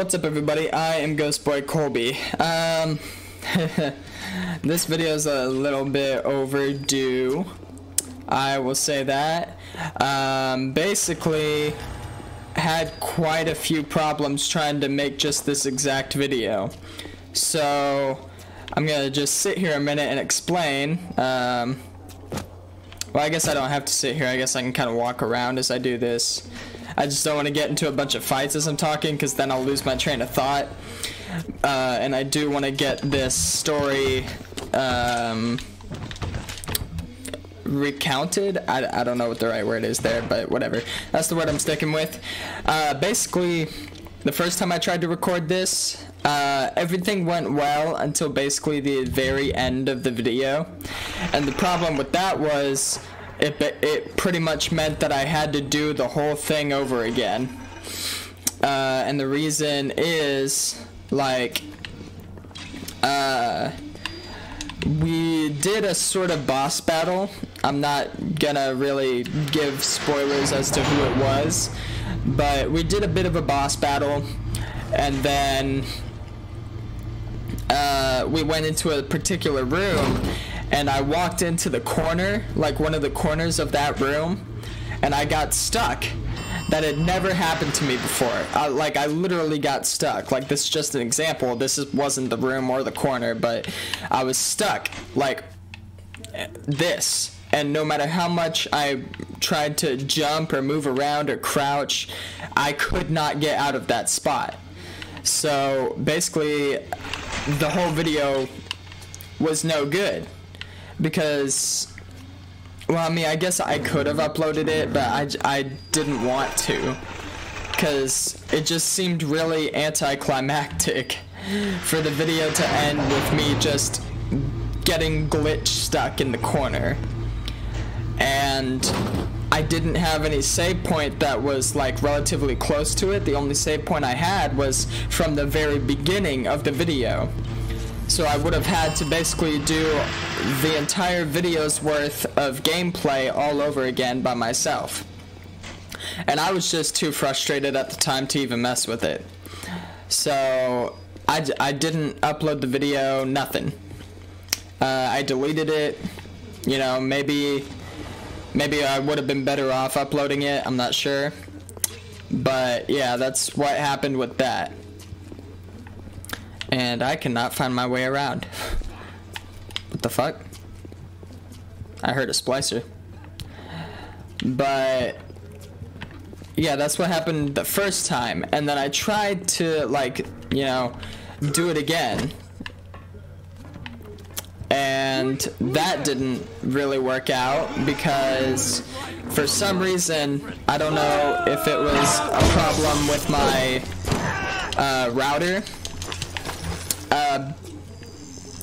What's up everybody, I am Ghost Boy Kolby. Um, this video is a little bit overdue, I will say that. Um, basically, had quite a few problems trying to make just this exact video. So, I'm gonna just sit here a minute and explain. Um, well, I guess I don't have to sit here, I guess I can kind of walk around as I do this. I just don't want to get into a bunch of fights as I'm talking because then I'll lose my train of thought. Uh, and I do want to get this story um, recounted. I, I don't know what the right word is there, but whatever. That's the word I'm sticking with. Uh, basically, the first time I tried to record this, uh, everything went well until basically the very end of the video. And the problem with that was it, it pretty much meant that I had to do the whole thing over again. Uh, and the reason is, like, uh, we did a sort of boss battle. I'm not gonna really give spoilers as to who it was, but we did a bit of a boss battle, and then uh, we went into a particular room, and I walked into the corner, like one of the corners of that room, and I got stuck. That had never happened to me before. I, like I literally got stuck. Like this is just an example. This is, wasn't the room or the corner, but I was stuck like this. And no matter how much I tried to jump or move around or crouch, I could not get out of that spot. So basically, the whole video was no good because well, I mean, I guess I could have uploaded it, but I, I didn't want to because it just seemed really anticlimactic for the video to end with me just getting glitch stuck in the corner. And I didn't have any save point that was like relatively close to it. The only save point I had was from the very beginning of the video. So I would have had to basically do the entire video's worth of gameplay all over again by myself. And I was just too frustrated at the time to even mess with it. So I, I didn't upload the video, nothing. Uh, I deleted it. You know, maybe maybe I would have been better off uploading it. I'm not sure. But yeah, that's what happened with that and I cannot find my way around. what the fuck? I heard a splicer. But yeah, that's what happened the first time, and then I tried to like, you know, do it again. And that didn't really work out because for some reason, I don't know if it was a problem with my uh, router uh,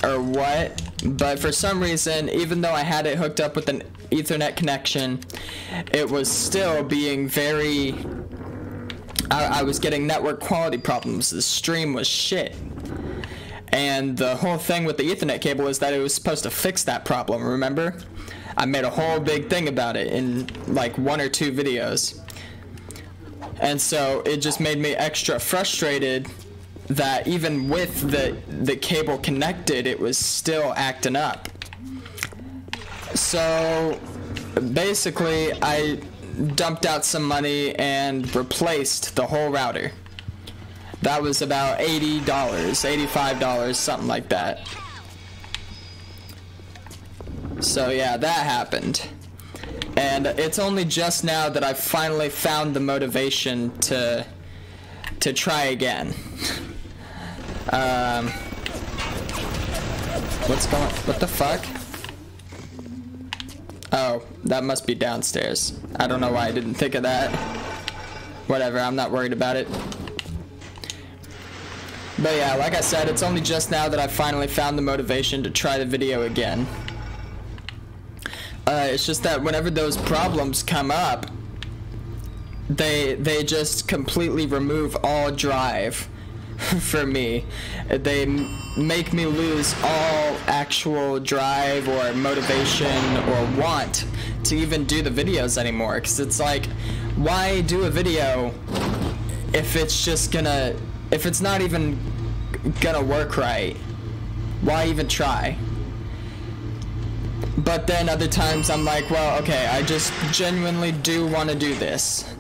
or what, but for some reason, even though I had it hooked up with an Ethernet connection, it was still being very. I, I was getting network quality problems. The stream was shit. And the whole thing with the Ethernet cable is that it was supposed to fix that problem, remember? I made a whole big thing about it in like one or two videos. And so it just made me extra frustrated that even with the the cable connected, it was still acting up. So basically, I dumped out some money and replaced the whole router. That was about $80, $85, something like that. So yeah, that happened. And it's only just now that I finally found the motivation to to try again. Um, what's going? What the fuck? Oh, that must be downstairs. I don't know why I didn't think of that. Whatever, I'm not worried about it. But yeah, like I said, it's only just now that I finally found the motivation to try the video again. Uh, it's just that whenever those problems come up, they they just completely remove all drive for me. They make me lose all actual drive or motivation or want to even do the videos anymore. Because it's like, why do a video if it's just gonna if it's not even gonna work right, why even try? But then other times I'm like, well, okay, I just genuinely do want to do this.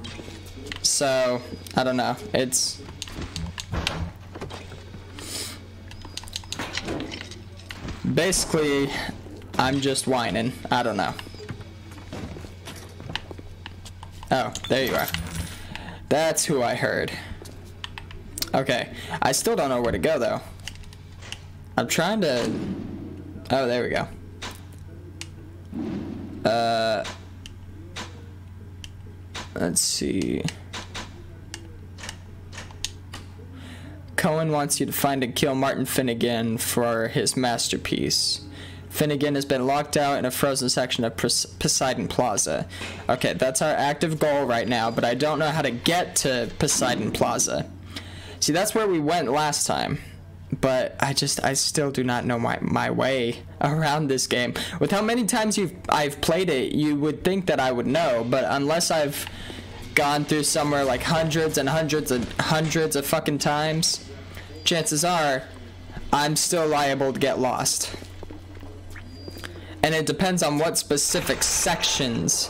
So, I don't know. It's basically I'm just whining. I don't know. Oh, there you are. That's who I heard. Okay. I still don't know where to go, though. I'm trying to... Oh, there we go. Uh... Let's see... Cohen wants you to find and kill Martin Finnegan for his masterpiece. Finnegan has been locked out in a frozen section of Poseidon Plaza. Okay, that's our active goal right now, but I don't know how to get to Poseidon Plaza. See, that's where we went last time. But I just, I still do not know my, my way around this game. With how many times you've, I've played it, you would think that I would know, but unless I've gone through somewhere like hundreds and hundreds and hundreds of fucking times, chances are I'm still liable to get lost and it depends on what specific sections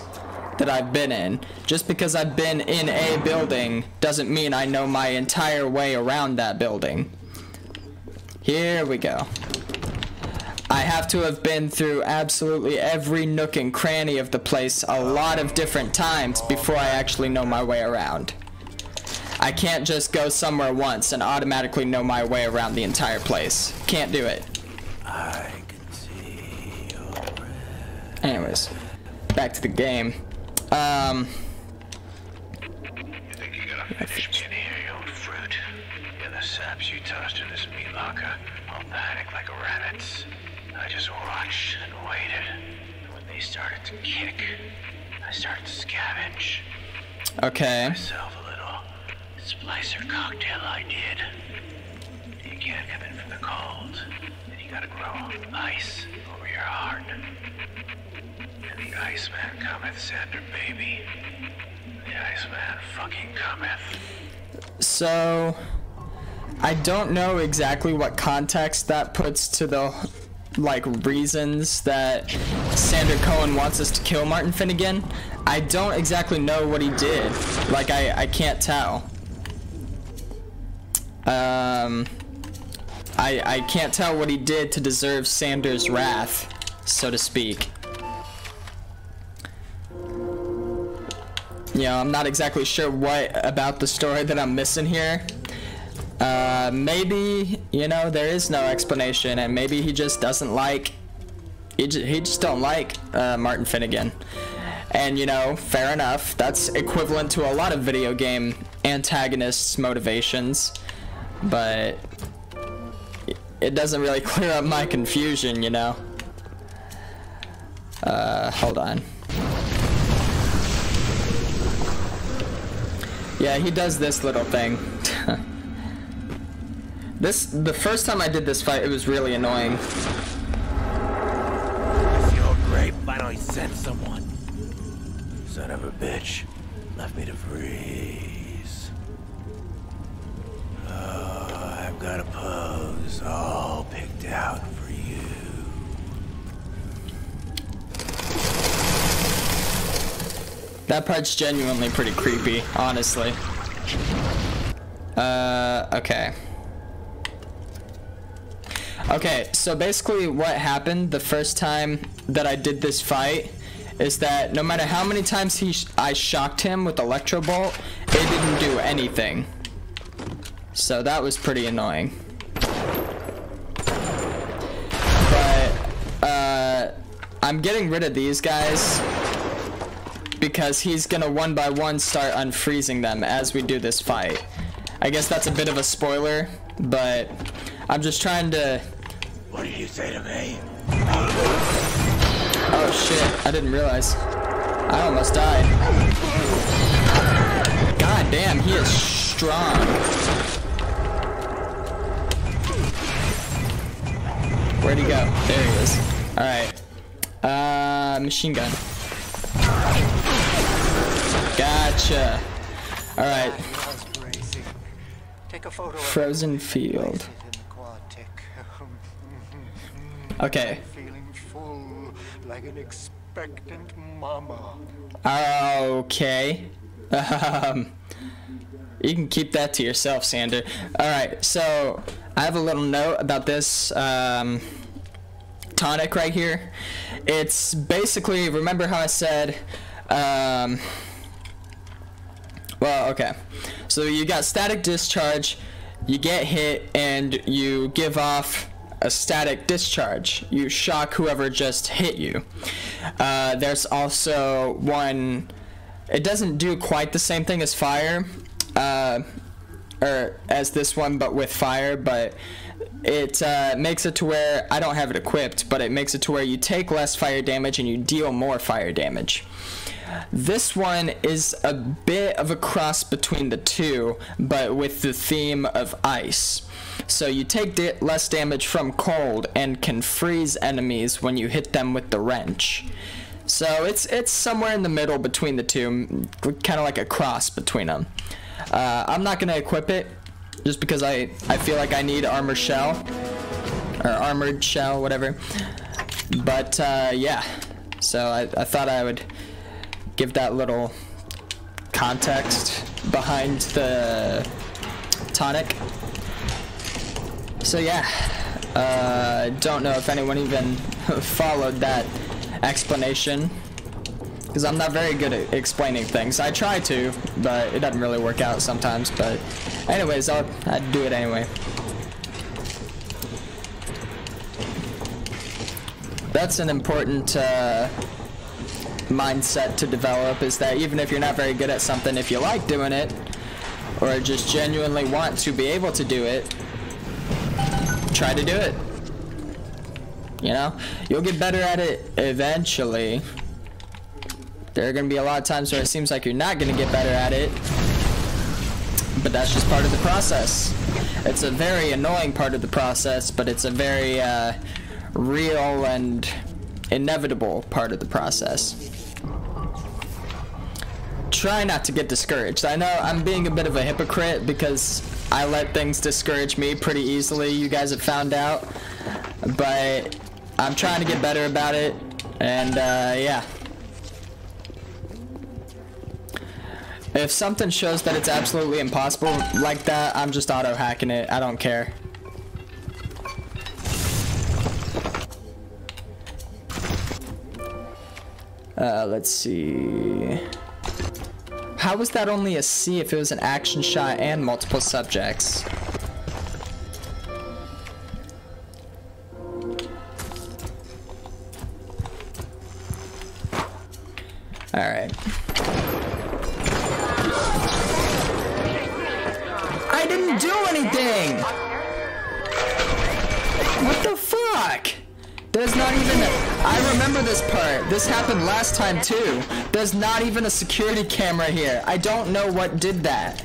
that I've been in. Just because I've been in a building doesn't mean I know my entire way around that building. Here we go. I have to have been through absolutely every nook and cranny of the place a lot of different times before I actually know my way around. I can't just go somewhere once and automatically know my way around the entire place. Can't do it. Anyways, back to the game. Um. You think you got a finished skin here, you old fruit? Yeah, the saps you tossed in this meat locker, all panicked like rabbits. I just watched and waited. When they started to kick, I started to scavenge. Okay. Myself splicer cocktail I did. You can't come in from the cold, and you gotta grow ice over your heart. The Iceman cometh, Sander, baby. The Iceman fucking cometh. So, I don't know exactly what context that puts to the like reasons that Sander Cohen wants us to kill Martin Finnegan. I don't exactly know what he did. Like I I can't tell. Um I I can't tell what he did to deserve Sander's wrath, so to speak. you know, I'm not exactly sure what about the story that I'm missing here. Uh, maybe, you know, there is no explanation, and maybe he just doesn't like, he he just don't like uh, Martin Finnegan. And, you know, fair enough. That's equivalent to a lot of video game antagonists' motivations. But it doesn't really clear up my confusion, you know. Uh, hold on. Yeah, he does this little thing. this, the first time I did this fight, it was really annoying. I feel great finally sent someone. Son of a bitch. Left me to freeze. Pose all picked out for you. That part's genuinely pretty creepy, honestly. Uh, okay. Okay, so basically what happened the first time that I did this fight is that no matter how many times he sh I shocked him with Electro Bolt, it didn't do anything. So that was pretty annoying. I'm getting rid of these guys because he's gonna one by one start unfreezing them as we do this fight. I guess that's a bit of a spoiler, but I'm just trying to... What did you say to me? Oh shit, I didn't realize. I almost died. God damn, he is strong. Where'd he go? There he is. Alright. Uh, machine gun. Gotcha. All right. a photo. Frozen field. Okay. Feeling full, like an expectant mama. Okay. Um, you can keep that to yourself, Sander. All right. So I have a little note about this um, tonic right here. It's basically remember how I said. Um, well, okay. So you got static discharge, you get hit, and you give off a static discharge. You shock whoever just hit you. Uh, there's also one. It doesn't do quite the same thing as fire, uh, or as this one, but with fire. But it uh, makes it to where I don't have it equipped, but it makes it to where you take less fire damage and you deal more fire damage. This one is a bit of a cross between the two, but with the theme of ice. So you take da- less damage from cold and can freeze enemies when you hit them with the wrench. So it's it's somewhere in the middle between the two, kind of like a cross between them. Uh, I'm not gonna equip it just because I I feel like I need armor shell or armored shell, whatever. But uh, yeah, so I, I thought I would give that little context behind the tonic. So yeah, uh, don't know if anyone even followed that explanation because I'm not very good at explaining things. I try to, but it doesn't really work out sometimes. But anyways, I'll I'd do it anyway. That's an important uh, mindset to develop is that even if you're not very good at something, if you like doing it, or just genuinely want to be able to do it, try to do it. You know, you'll get better at it eventually. There are going to be a lot of times where it seems like you're not going to get better at it, but that's just part of the process. It's a very annoying part of the process, but it's a very uh, real and inevitable part of the process. Try not to get discouraged. I know I'm being a bit of a hypocrite because I let things discourage me pretty easily, you guys have found out. But I'm trying to get better about it, and uh, yeah. If something shows that it's absolutely impossible like that, I'm just auto hacking it. I don't care. Uh, let's see. How was that only a C if it was an action shot and multiple subjects? There's not even. I remember this part. This happened last time too. There's not even a security camera here. I don't know what did that.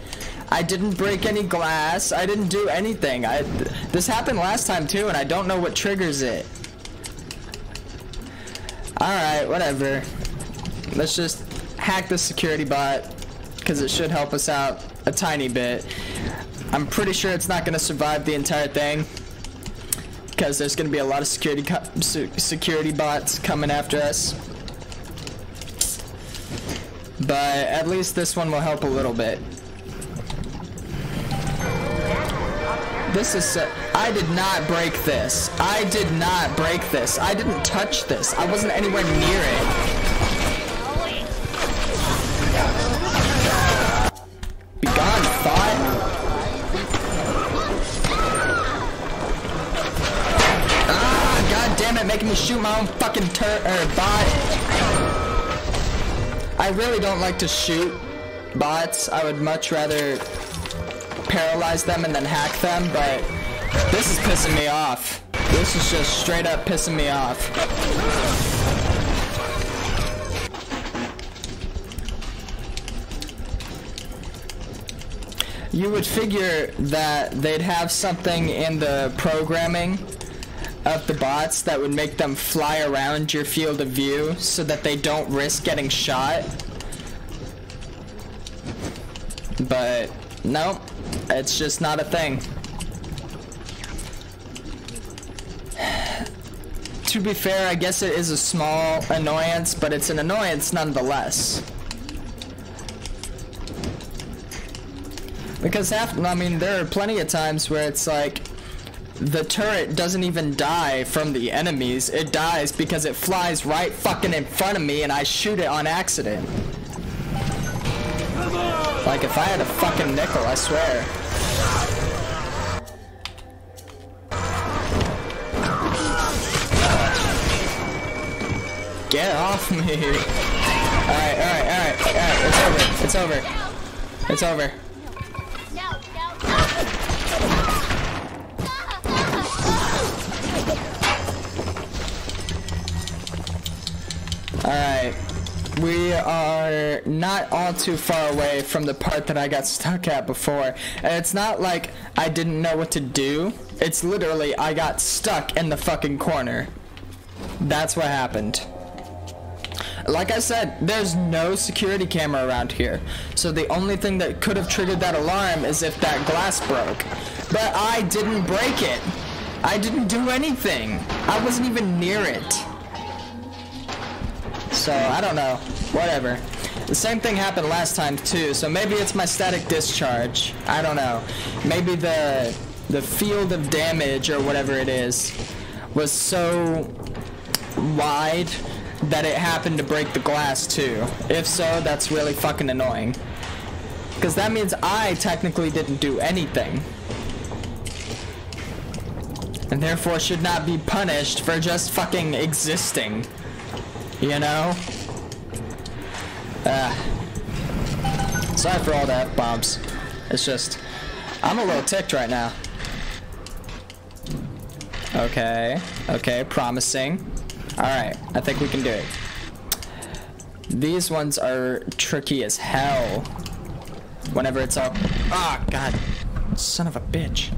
I didn't break any glass. I didn't do anything. I. This happened last time too, and I don't know what triggers it. Alright, whatever. Let's just hack the security bot, because it should help us out a tiny bit. I'm pretty sure it's not going to survive the entire thing because there's going to be a lot of security security bots coming after us. But at least this one will help a little bit. This is so I did not break this. I did not break this. I didn't touch this. I wasn't anywhere near it. Fucking er, bot. I really don't like to shoot bots. I would much rather paralyze them and then hack them, but this is pissing me off. This is just straight up pissing me off. You would figure that they'd have something in the programming of the bots that would make them fly around your field of view so that they don't risk getting shot. But, no, It's just not a thing. to be fair, I guess it is a small annoyance, but it's an annoyance nonetheless. Because I mean, there are plenty of times where it's like, the turret doesn't even die from the enemies, it dies because it flies right fucking in front of me and I shoot it on accident. Like if I had a fucking nickel, I swear. Get off me. Alright, alright, alright, alright, it's over, it's over. It's over. Alright. We are not all too far away from the part that I got stuck at before. And it's not like I didn't know what to do. It's literally I got stuck in the fucking corner. That's what happened. Like I said, there's no security camera around here. So the only thing that could have triggered that alarm is if that glass broke. But I didn't break it. I didn't do anything. I wasn't even near it. So, I don't know. Whatever. The same thing happened last time too, so maybe it's my static discharge. I don't know. Maybe the the field of damage or whatever it is was so wide that it happened to break the glass too. If so, that's really fucking annoying. Because that means I technically didn't do anything. And therefore should not be punished for just fucking existing. You know? Ah. Sorry for all that, F-bombs. It's just, I'm a little ticked right now. Okay, okay, promising. Alright, I think we can do it. These ones are tricky as hell. Whenever it's all, ah, oh, god, son of a bitch.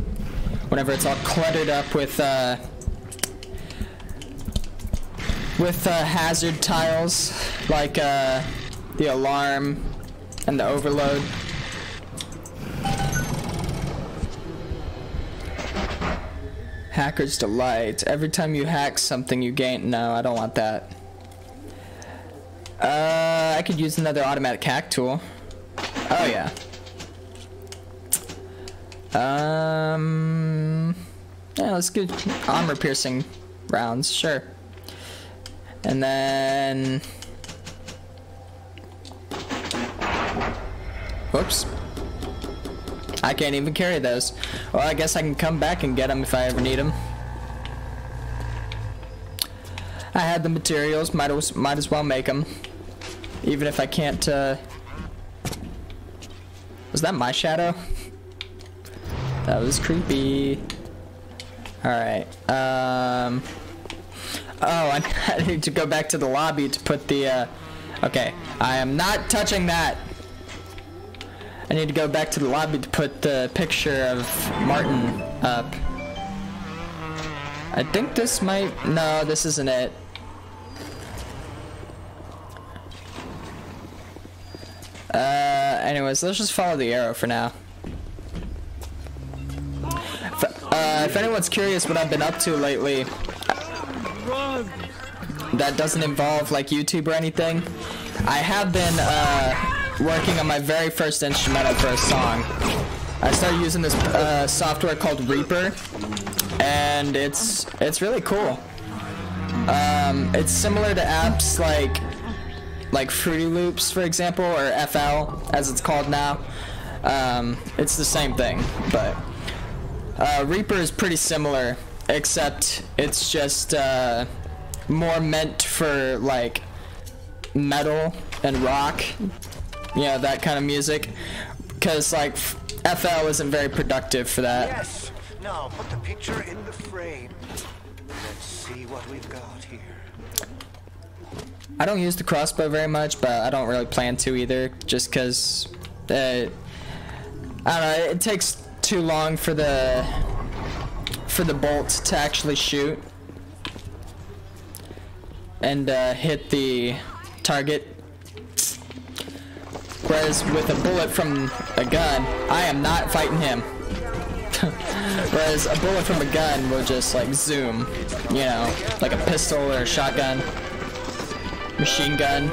Whenever it's all cluttered up with, uh, with uh, hazard tiles like uh, the alarm and the overload. Hacker's Delight. Every time you hack something you gain... No, I don't want that. Uh, I could use another automatic hack tool. Oh, yeah. Um... Yeah, let's get armor piercing rounds, sure. And then... Whoops. I can't even carry those. Well, I guess I can come back and get them if I ever need them. I had the materials, might as, might as well make them. Even if I can't, uh... Was that my shadow? That was creepy. Alright, um... Oh, I need to go back to the lobby to put the, uh, okay. I am not touching that. I need to go back to the lobby to put the picture of Martin up. I think this might, no, this isn't it. Uh, anyways, let's just follow the arrow for now. If, uh, if anyone's curious what I've been up to lately, that doesn't involve like YouTube or anything. I have been uh, working on my very first instrumental for a song. I started using this uh, software called Reaper, and it's it's really cool. Um, it's similar to apps like like Fruity Loops, for example, or FL as it's called now. Um, it's the same thing, but uh, Reaper is pretty similar, except it's just uh, more meant for like metal and rock, you know, that kind of music, because like FL isn't very productive for that. Yes. Now put the picture in the frame. Let's see what we've got here. I don't use the crossbow very much, but I don't really plan to either, just because uh, I don't know, it takes too long for the for the bolt to actually shoot and uh, hit the target. Whereas with a bullet from a gun, I am not fighting him. Whereas a bullet from a gun will just like zoom, you know, like a pistol or a shotgun, machine gun.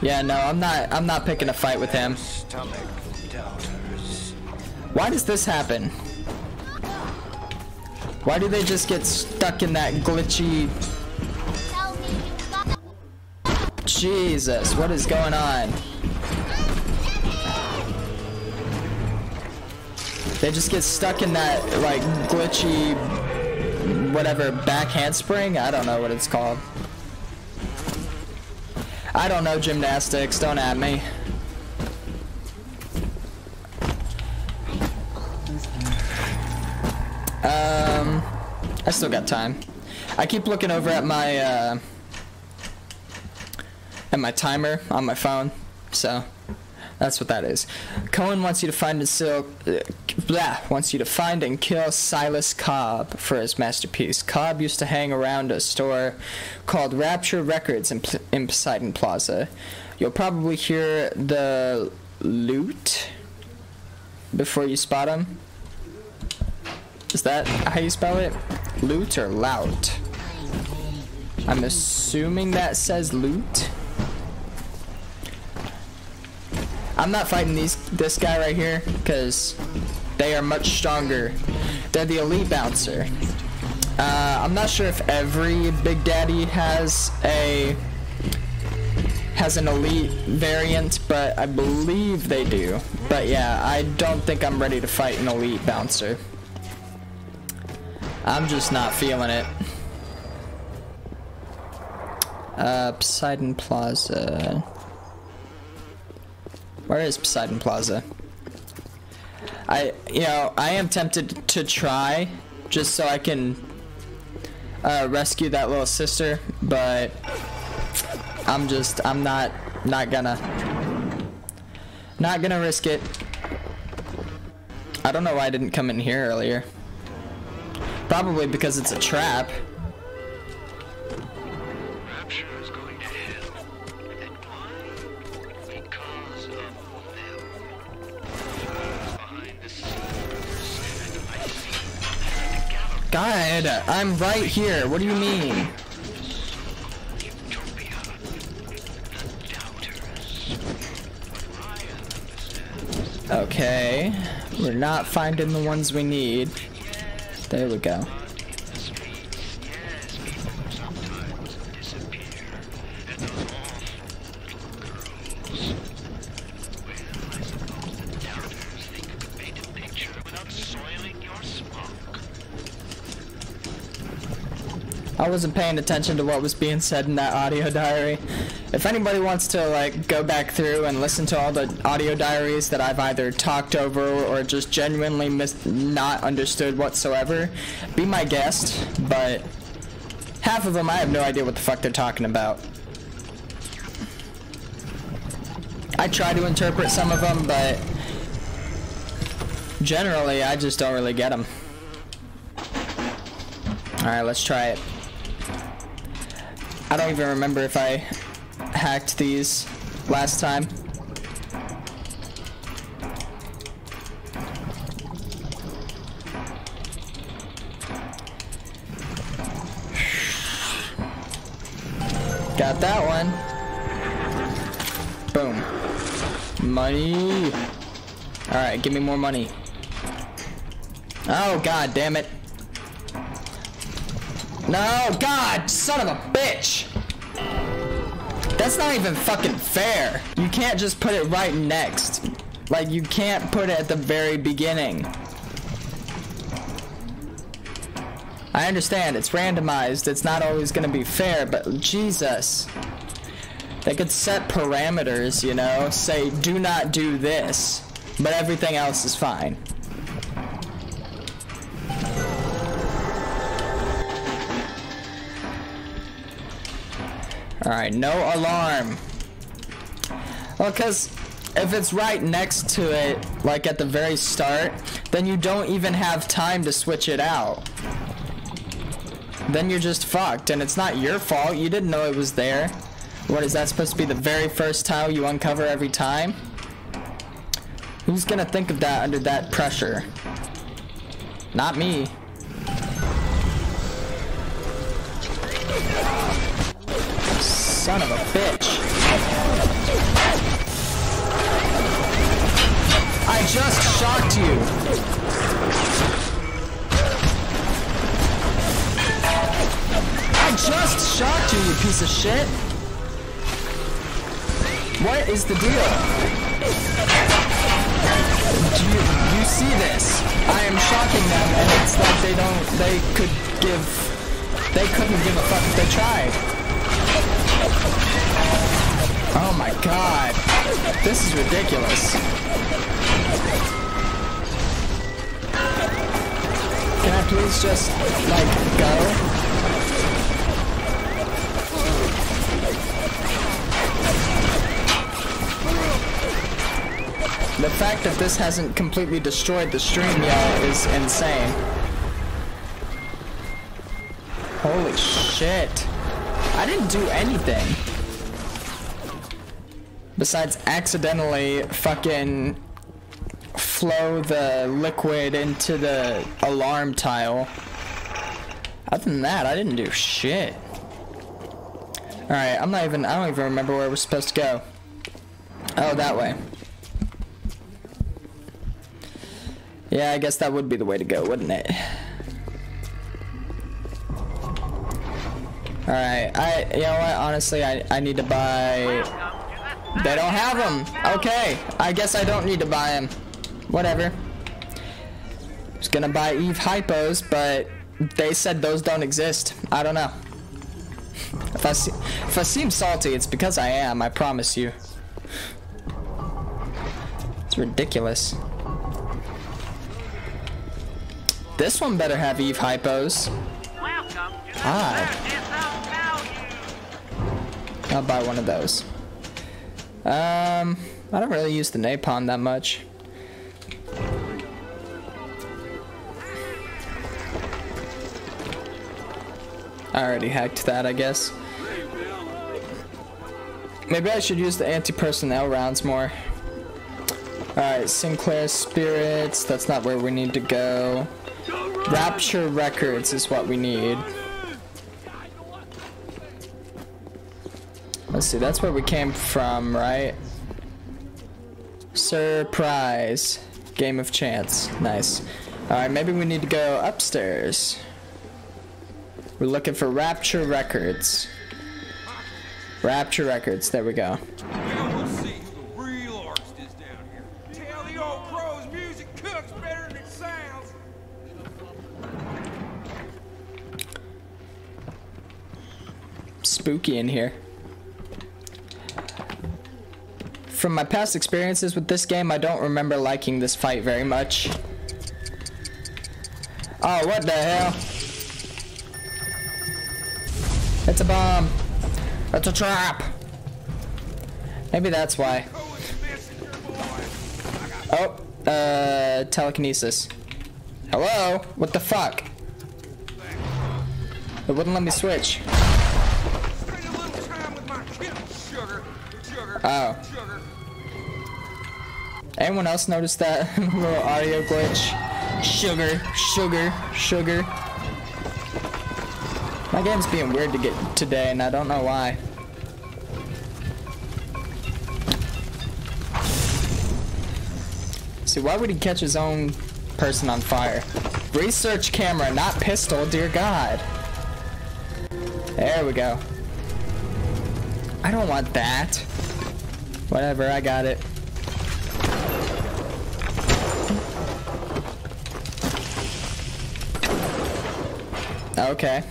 Yeah, no, I'm not. I'm not picking a fight with him. Why does this happen? Why do they just get stuck in that glitchy? Jesus, what is going on? They just get stuck in that like glitchy, whatever back handspring. I don't know what it's called. I don't know gymnastics. Don't at me. Um, I still got time. I keep looking over at my uh, at my timer on my phone, so that's what that is. Cohen wants you to find and still, uh, blah, wants you to find and kill Silas Cobb for his masterpiece. Cobb used to hang around a store called Rapture Records in, in Poseidon Plaza. You'll probably hear the loot before you spot him. Is that how you spell it? Loot or lout? I'm assuming that says loot. I'm not fighting these this guy right here because they are much stronger. They're the elite bouncer. Uh, I'm not sure if every Big Daddy has a has an elite variant, but I believe they do. But yeah, I don't think I'm ready to fight an elite bouncer. I'm just not feeling it. Uh, Poseidon Plaza. Where is Poseidon Plaza? I, you know, I am tempted to try just so I can uh, rescue that little sister, but I'm just, I'm not, not gonna, not gonna risk it. I don't know why I didn't come in here earlier. Probably because it's a trap. God, I'm right here. What do you mean? Okay, we're not finding the ones we need. There we go. I wasn't paying attention to what was being said in that audio diary. If anybody wants to like go back through and listen to all the audio diaries that I've either talked over or just genuinely mis- not understood whatsoever, be my guest. But half of them I have no idea what the fuck they're talking about. I try to interpret some of them, but generally I just don't really get them. Alright, let's try it. I don't even remember if I hacked these last time. Got that one. Boom. Money. Alright, give me more money. Oh, god damn it. No, God, son of a bitch! That's not even fucking fair. You can't just put it right next. Like, you can't put it at the very beginning. I understand, it's randomized, it's not always gonna be fair, but Jesus. They could set parameters, you know? Say, do not do this, but everything else is fine. Alright, no alarm. Well, because if it's right next to it, like at the very start, then you don't even have time to switch it out. then you're just fucked, and it's not your fault. You didn't know it was there. What is that supposed to be the very first tile you uncover every time? Who's gonna think of that under that pressure? Not me. Son of a bitch. I just shocked you. I just shocked you, you piece of shit. What is the deal? Do you, you see this? I am shocking them, and it's like they don't, they could give, they couldn't give a fuck if they tried. Oh my god. This is ridiculous. Can I please just, like, go? The fact that this hasn't completely destroyed the stream yet is insane. Holy shit. I didn't do anything. Besides accidentally fucking flow the liquid into the alarm tile. Other than that, I didn't do shit. Alright, I'm not even, I don't even remember where we're supposed to go. Oh, that way. Yeah, I guess that would be the way to go, wouldn't it? Alright, I, you know what, honestly, I, I need to buy... They don't have them! Okay, I guess I don't need to buy them. Whatever. I was gonna buy Eve Hypos, but they said those don't exist. I don't know. If I, se if I seem salty, it's because I am, I promise you. It's ridiculous. This one better have Eve hypos. Hi. Ah. I'll buy one of those. Um, I don't really use the napalm that much. I already hacked that, I guess. Maybe I should use the anti-personnel rounds more. Alright, Sinclair Spirits, that's not where we need to go. Rapture Records is what we need. Let's see, that's where we came from, right? Surprise. Game of chance. Nice. Alright, maybe we need to go upstairs. We're looking for Rapture Records. Rapture Records, there we go. spooky in here. From my past experiences with this game, I don't remember liking this fight very much. Oh, what the hell? It's a bomb. It's a trap. Maybe that's why. Oh, uh, telekinesis. Hello? What the fuck? It wouldn't let me switch. Oh. Anyone else notice that little audio glitch? Sugar, sugar, sugar. My game's being weird to get today, and I don't know why. See, why would he catch his own person on fire? Research camera, not pistol, dear God. There we go. I don't want that. Whatever, I got it. Okay.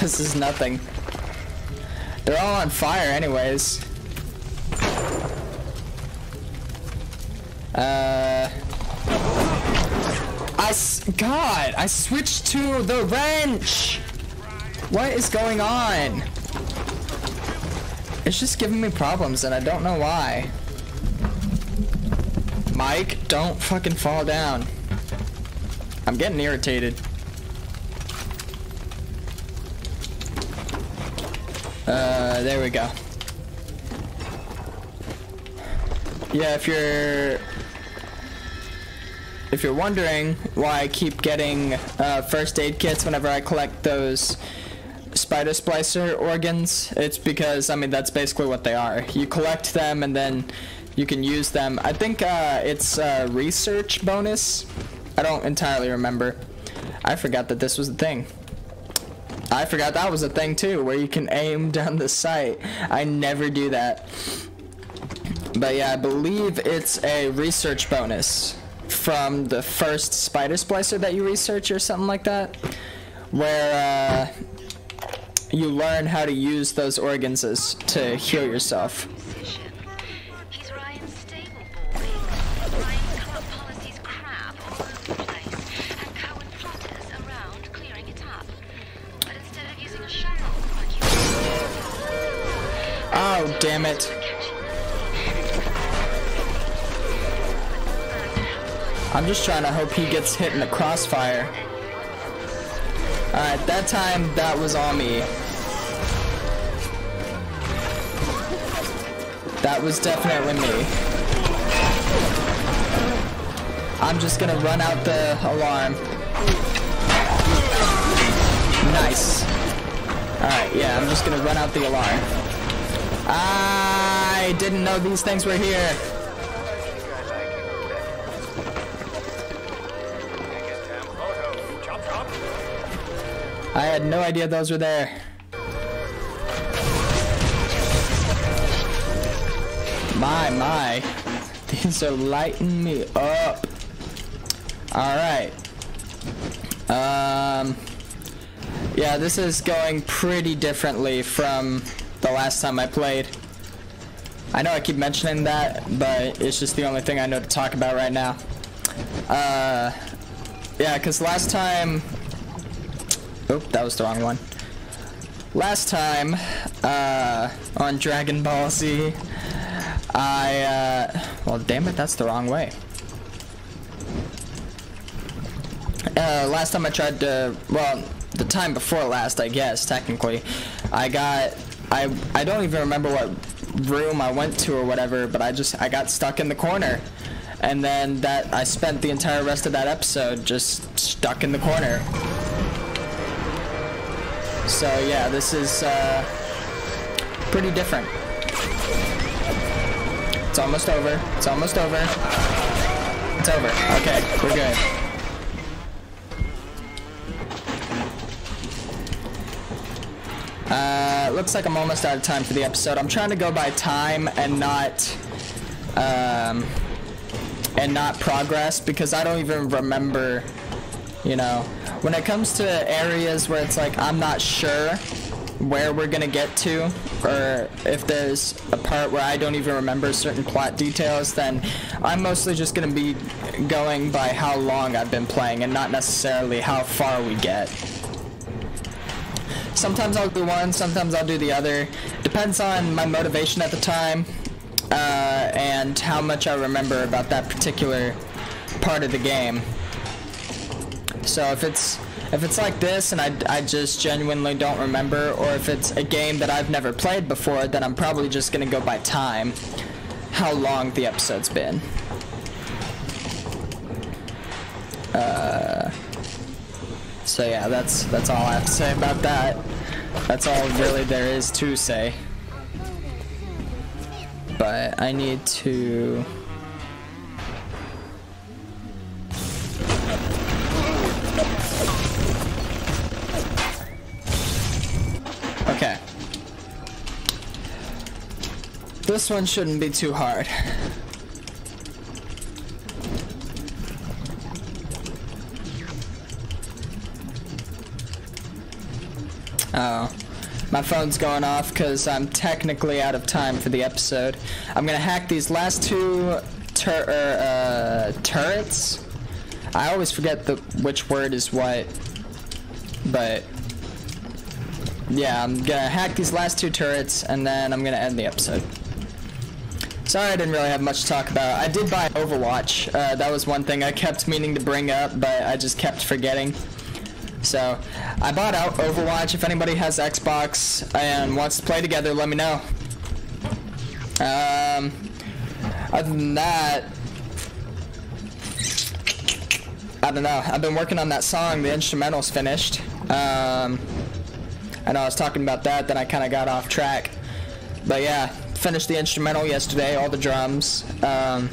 this is nothing. They're all on fire anyways. Uh... I s God, I switched to the wrench! What is going on? It's just giving me problems and I don't know why. Mic, don't fucking fall down. I'm getting irritated. Uh, there we go. Yeah, if you're if you're wondering why I keep getting uh, first aid kits whenever I collect those spider splicer organs, it's because I mean that's basically what they are. You collect them and then you can use them. I think uh, it's a research bonus. I don't entirely remember. I forgot that this was a thing. I forgot that was a thing too, where you can aim down the sight. I never do that. But yeah, I believe it's a research bonus from the first spider splicer that you research or something like that, where uh, you learn how to use those organs to heal yourself. Damn it. I'm just trying to hope he gets hit in the crossfire. Alright, that time that was on me. That was definitely me. I'm just gonna run out the alarm. Nice. Alright, yeah, I'm just gonna run out the alarm. I didn't know these things were here. I had no idea those were there. My, my. These are lighting me up. Alright. Um, yeah, this is going pretty differently from the last time I played. I know I keep mentioning that, but it's just the only thing I know to talk about right now. Uh, yeah, because last time... Oop, that was the wrong one. Last time, uh, on Dragon Ball Z, I, uh, well, damn it, that's the wrong way. Uh, last time I tried to, well, the time before last, I guess, technically, I got, I, I don't even remember what room I went to or whatever, but I just, I got stuck in the corner. And then that, I spent the entire rest of that episode just stuck in the corner. So yeah, this is, uh, pretty different. It's almost over. It's almost over. It's over. Okay, we're good. Uh, looks like I'm almost out of time for the episode. I'm trying to go by time and not, um, and not progress because I don't even remember, you know, when it comes to areas where it's like I'm not sure where we're gonna get to, or if there's a part where I don't even remember certain plot details, then I'm mostly just gonna be going by how long I've been playing and not necessarily how far we get. Sometimes I'll do one, sometimes I'll do the other. Depends on my motivation at the time, uh, and how much I remember about that particular part of the game. So if it's if it's like this and I, I just genuinely don't remember, or if it's a game that I've never played before, then I'm probably just gonna go by time, how long the episode's been. Uh, so yeah, that's that's all I have to say about that. That's all really there is to say. But I need to. Okay. This one shouldn't be too hard. Oh. My phone's going off because I'm technically out of time for the episode. I'm gonna hack these last two tur er, uh, turrets. I always forget the which word is what, but yeah, I'm gonna hack these last two turrets and then I'm gonna end the episode. Sorry I didn't really have much to talk about. I did buy Overwatch. Uh, that was one thing I kept meaning to bring up, but I just kept forgetting. So I bought out Overwatch. If anybody has Xbox and wants to play together, let me know. Um, other than that, I don't know. I've been working on that song. The instrumental's finished. Um, I know I was talking about that, then I kind of got off track. But yeah, finished the instrumental yesterday, all the drums. Um,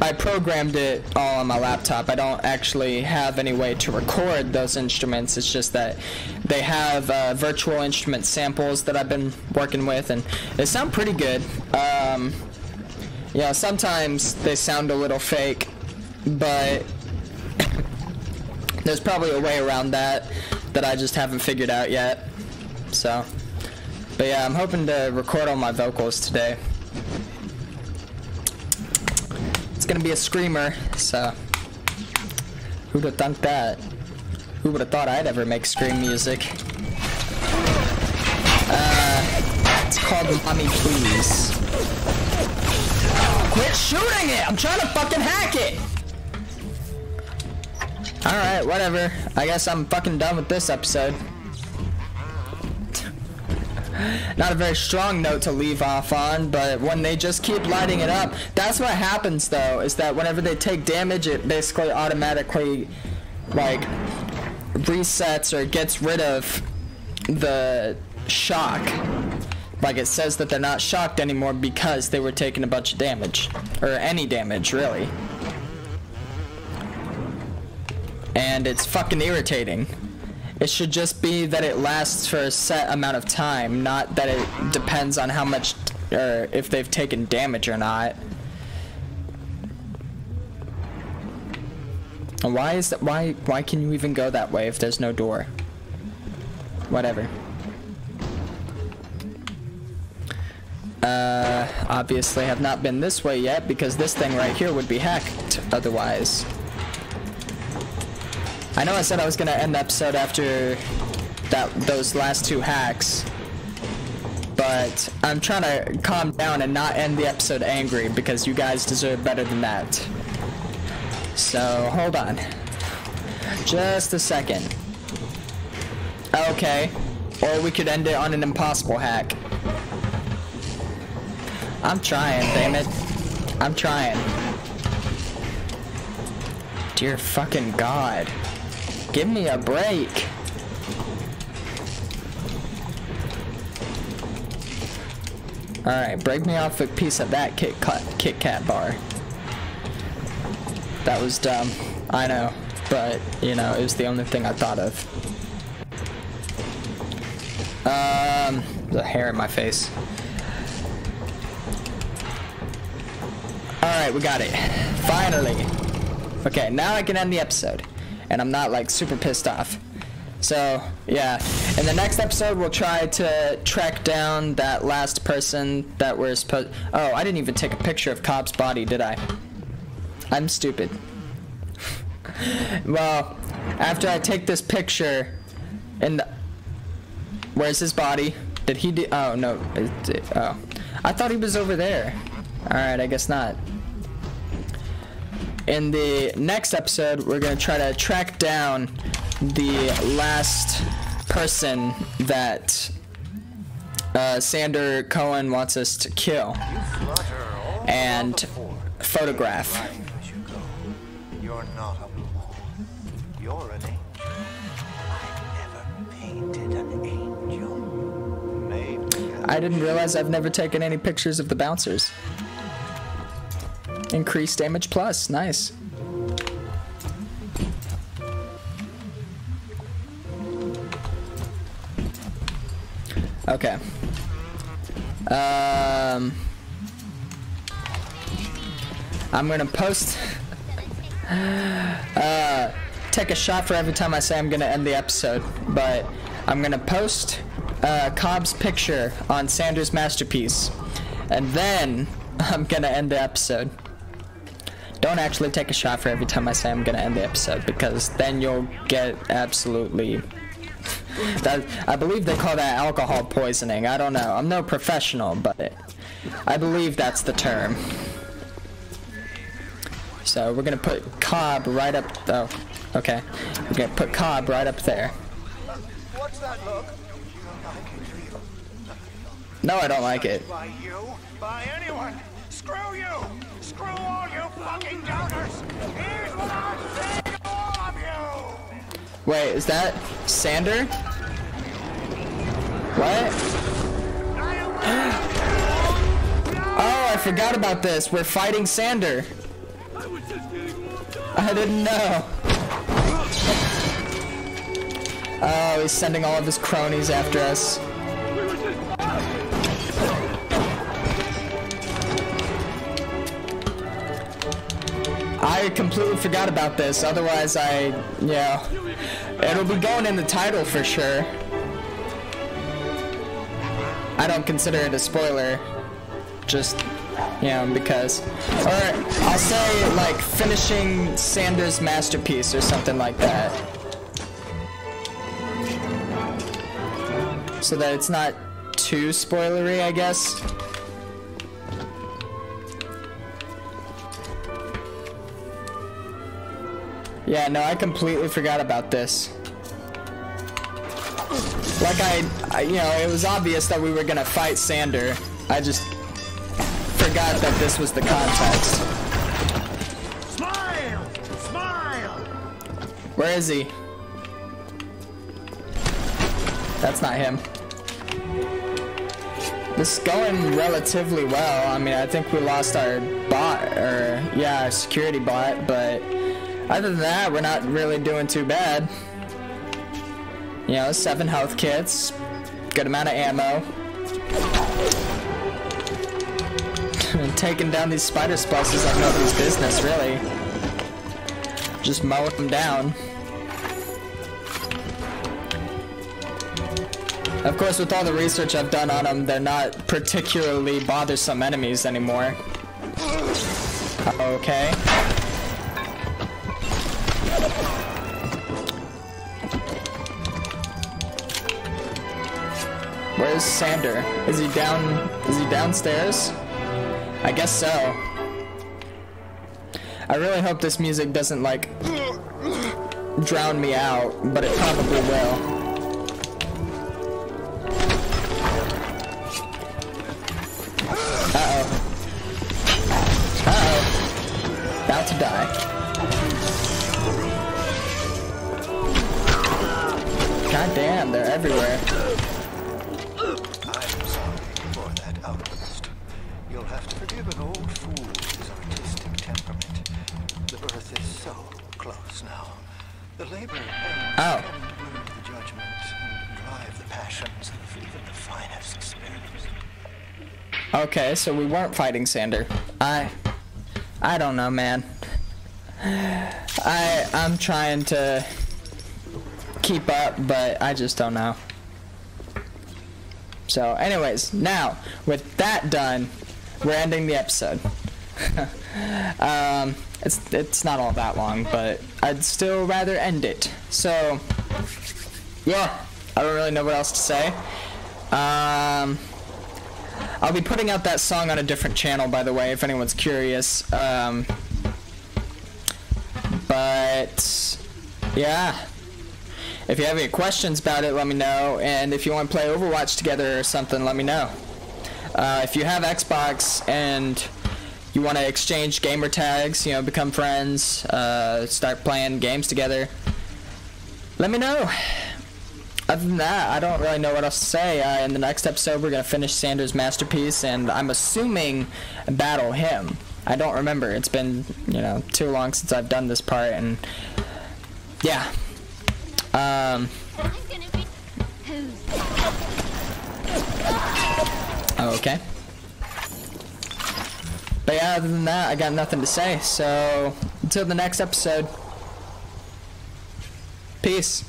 I programmed it all on my laptop. I don't actually have any way to record those instruments. It's just that they have uh, virtual instrument samples that I've been working with, and they sound pretty good. Um, yeah, sometimes they sound a little fake, but there's probably a way around that that I just haven't figured out yet. So, but yeah, I'm hoping to record all my vocals today. It's gonna be a screamer, so who'd have thunk that? Who would have thought I'd ever make scream music? Uh, it's called Mommy Please. Quit shooting it! I'm trying to fucking hack it! Alright, whatever. I guess I'm fucking done with this episode. Not a very strong note to leave off on, but when they just keep lighting it up, that's what happens though, is that whenever they take damage, it basically automatically, like, resets or gets rid of the shock. Like it says that they're not shocked anymore because they were taking a bunch of damage. Or any damage, really. And it's fucking irritating. It should just be that it lasts for a set amount of time, not that it depends on how much or if they've taken damage or not. Why is that why why can you even go that way if there's no door? Whatever. Uh, obviously have not been this way yet because this thing right here would be hacked otherwise. I know I said I was gonna end the episode after that those last two hacks, but I'm trying to calm down and not end the episode angry because you guys deserve better than that. So hold on, just a second. Okay, or we could end it on an impossible hack. I'm trying, damn it. I'm trying. Dear fucking god. Give me a break. Alright, break me off a piece of that Kit Kat, Kit Kat bar. That was dumb. I know. But, you know, it was the only thing I thought of. Um, the hair in my face. Alright, we got it. Finally. Okay, now I can end the episode. And I'm not like super pissed off. So, yeah. In the next episode, we'll try to track down that last person that we're supposed. Oh, I didn't even take a picture of Cobb's body, did I? I'm stupid. well, after I take this picture, and... Where's his body? Did he do. Oh, no. It, oh. I thought he was over there. Alright, I guess not. In the next episode, we're going to try to track down the last person that uh, Sander Cohen wants us to kill and photograph. You're not a wall. You're an angel. I've never painted an angel. Maybe I didn't realize I've never taken any pictures of the bouncers. Increased damage plus, nice. Okay. Um, I'm gonna post. uh, take a shot for every time I say I'm gonna end the episode, but I'm gonna post uh, Cobb's picture on Sanders' masterpiece, and then I'm gonna end the episode. Don't actually take a shot for every time I say I'm gonna end the episode, because then you'll get absolutely. That, I believe they call that alcohol poisoning. I don't know. I'm no professional, but I believe that's the term. So we're gonna put Cobb right up. Oh, Okay. We're gonna put Cobb right up there. What's that look? No, I don't like it. By you? By anyone? Screw you! Screw all you fucking doubters! Here's what I say to all of you! Wait, is that Sander? What? Oh, I forgot about this. We're fighting Sander. I didn't know. Oh, he's sending all of his cronies after us. I completely forgot about this. Otherwise, I, yeah, it'll be going in the title for sure. I don't consider it a spoiler, just, you know, because, or I'll say like finishing Sanders' masterpiece or something like that. So that it's not too spoilery, I guess. Yeah, no, I completely forgot about this. Like I, I, you know, it was obvious that we were gonna fight Sander. I just forgot that this was the context. Smile! Smile! Where is he? That's not him. This is going relatively well. I mean, I think we lost our bot, or yeah, our security bot, but other than that, we're not really doing too bad. You know, seven health kits, good amount of ammo. Taking down these spider splicers like nobody's business, really. Just mowing them down. Of course, with all the research I've done on them, they're not particularly bothersome enemies anymore. Okay. Where's Sander? Is he down? Is he downstairs? I guess so. I really hope this music doesn't like drown me out, but it probably will. Everywhere. I'm sorry for that outburst. You'll have to forgive an old fool his artistic temperament. The birth is so close now. The labor pains Oh. can blur the judgment and drive the passions of even the finest spirits. Okay, so we weren't fighting Sander. I I don't know, man. I I'm trying to keep up, but I just don't know. So, anyways, now with that done, we're ending the episode. um, it's it's not all that long, but I'd still rather end it. So, yeah, I don't really know what else to say. Um, I'll be putting out that song on a different channel, by the way, if anyone's curious. Um, but yeah, if you have any questions about it, let me know. And if you want to play Overwatch together or something, let me know. Uh, if you have Xbox and you want to exchange gamer tags, you know, become friends, uh, start playing games together, let me know. Other than that, I don't really know what else to say. Uh, in the next episode, we're going to finish Sanders' masterpiece, and I'm assuming battle him. I don't remember. It's been, you know, too long since I've done this part, and yeah. Um, okay. But yeah, other than that, I got nothing to say. So, until the next episode, peace.